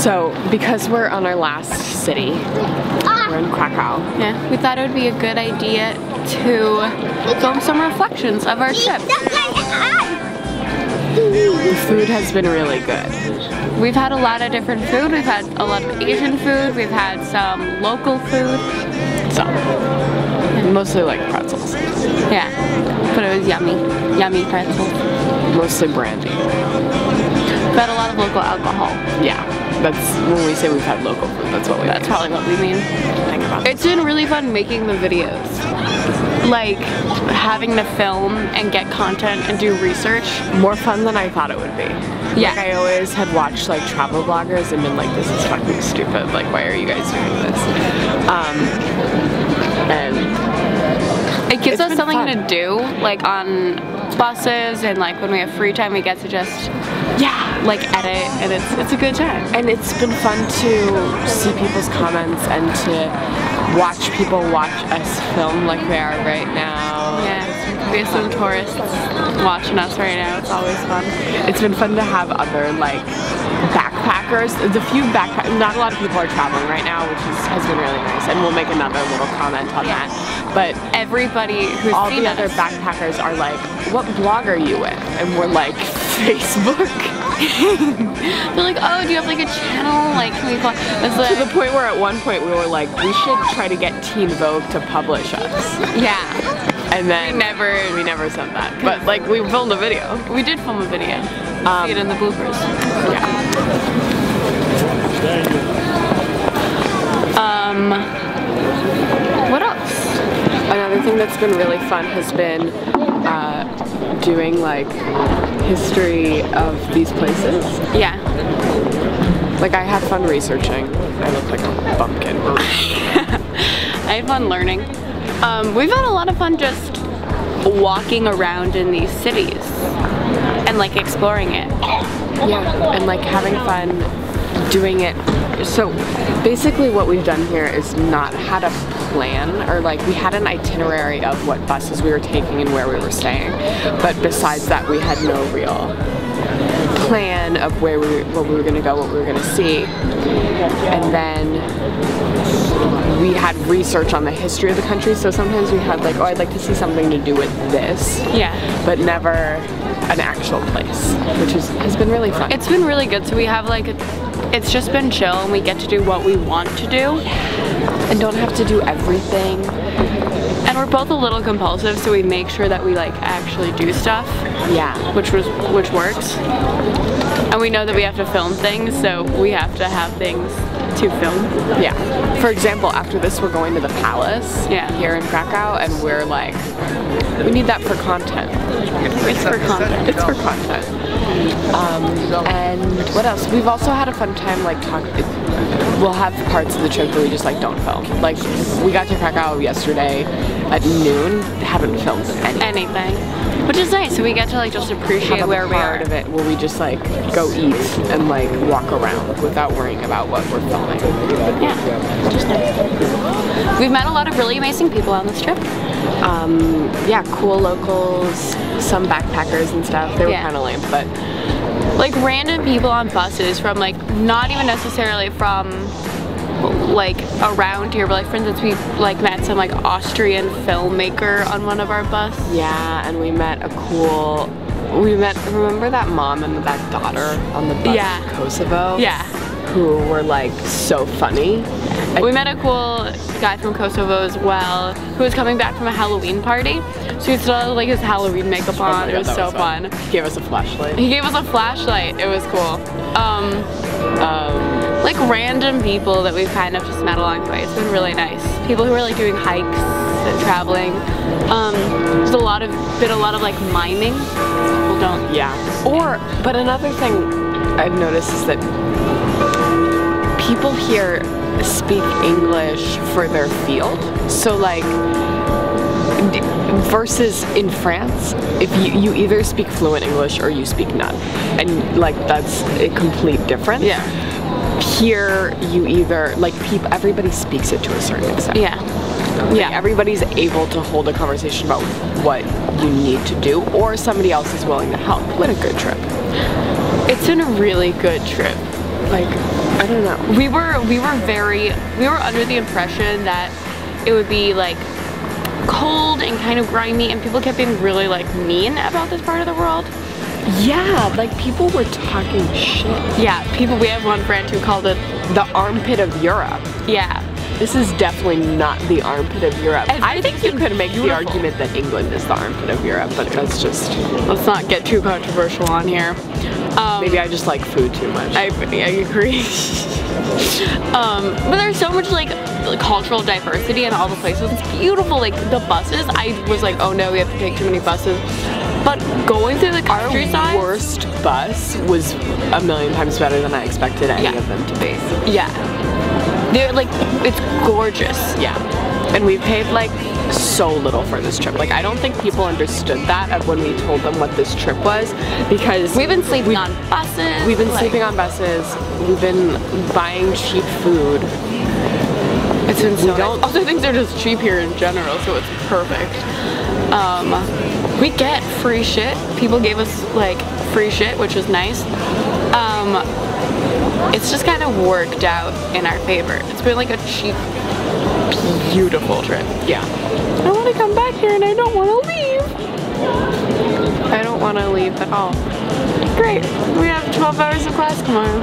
So, because we're on our last city, we're in Krakow. Yeah, we thought it would be a good idea to film some reflections of our trip. The food has been really good. We've had a lot of different food. We've had a lot of Asian food. We've had some local food. So, mostly like pretzels. Yeah, but it was yummy. Yummy pretzels. Mostly brandy. Had a lot of local alcohol. Yeah, that's when we say we've had local food, that's what we That's mean. probably what we mean. Think about it. It's been really fun making the videos. Like having to film and get content and do research. more fun than I thought it would be. Yeah. Like I always had watched like travel bloggers and been like, this is fucking stupid. Like, why are you guys doing this? Um, and It gives us something fun. to do, like on buses and like when we have free time, we get to just yeah, like edit, and it's it's a good time. and it's been fun to see people's comments and to watch people watch us film like we are right now. Yeah, we have some tourists watching us right now. It's always fun. It's been fun to have other like backpackers. The few backpack, not a lot of people are traveling right now, which is, has been really nice. And we'll make another little comment on Yeah. that. But Everybody who's all seen the other us- backpackers are like, "What blog are you with?" And we're like, "Facebook." they're like, oh, do you have like a channel? Like, can we? Follow? It's to the point where at one point we were like, "We should try to get Teen Vogue to publish us." yeah, And then We never- we never said that. But like we filmed a video. we did film a video. Um, See it in the bloopers. Yeah. Um, what else? Another thing that's been really fun has been uh, doing like history of these places. Yeah, Like I had fun researching. I look like a bumpkin. I had fun learning. Um, we've had a lot of fun just walking around in these cities and like exploring it. Yeah, and like having fun doing it. So basically what we've done here is not had a plan or like we had an itinerary of what buses we were taking and where we were staying. But besides that we had no real plan of where we where we were gonna go, what we were gonna see. And then we had research on the history of the country, so sometimes we had like, oh I'd like to see something to do with this Yeah. but never an actual place, which is, has been really fun. It's been really good. So we have like, it's just been chill and we get to do what we want to do. And don't have to do everything. And we're both a little compulsive, so we make sure that we like actually do stuff, Yeah. which was which works. And we know that we have to film things, so we have to have things to film. Yeah. For example, after this, we're going to the palace Yeah. here in Krakow, and we're like, we need that for content. It's for content. It's for content. Um, and what else? We've also had a fun time like talk. We'll have parts of the trip that we just like don't film. Like we got to Krakow yesterday at noon. Haven't filmed any. Anything, which is nice. So we get to like just appreciate where we are. part of it where we just like go eat and like walk around without worrying about what we're filming. Yeah, just nice. We've met a lot of really amazing people on this trip. Um, yeah, cool locals, some backpackers and stuff. They were Yeah. kind of lame, but like random people on buses from like not even necessarily from like around here but like for instance we like met some like Austrian filmmaker on one of our bus yeah, and we met a cool. We met. Remember that mom and that daughter on the bus Yeah. to Kosovo? yeah Who were like so funny. we met a cool guy from Kosovo as well who was coming back from a Halloween party so he still had like his Halloween makeup Oh on it God, was that so fun. He gave us a flashlight. he gave us a flashlight it was cool um Um, like random people that we've kind of just met along the way. It's been really nice. People who are like doing hikes and traveling. Um, there's a lot of been a lot of like miming. People don't. Yeah. Or, but another thing I've noticed is that people here speak English for their field. So, like, versus in France, if you, you either speak fluent English or you speak none. And, like, that's a complete difference. Yeah. Here, you either, like, peop everybody speaks it to a certain extent. Yeah. Like, Yeah. everybody's able to hold a conversation about what you need to do, or somebody else is willing to help. What a good trip. It's been a really good trip. Like, I don't know. we were we were very we were under the impression that it would be like cold and kind of grimy and people kept being really like mean about this part of the world. Yeah, like people were talking shit. Yeah, people we have one friend who called it The armpit of Europe. yeah. This is definitely not the armpit of Europe. I think you could make the argument that England is the armpit of Europe, but that's just Let's not get too controversial on here. Um, maybe I just like food too much. I, I agree. um, but there's so much like cultural diversity in all the places. It's beautiful. Like the buses, I was like, oh no, we have to take too many buses. But going through the Our countryside, worst bus was a million times better than I expected any Yeah. of them to be. yeah, they're like it's gorgeous. Yeah. And we paid like so little for this trip. Like I don't think people understood that of when we told them what this trip was because We've been sleeping on buses. we've been like- sleeping on buses. We've been buying cheap food. It's been so nice. Also, things are just cheap here in general, so it's perfect. Um, we get free shit. People gave us like free shit, which is nice. Um, it's just kind of worked out in our favor. It's been like a cheap, beautiful trip. Yeah. I want to come back here and I don't want to leave. I don't want to leave at all. Great. We have 12 hours of class tomorrow.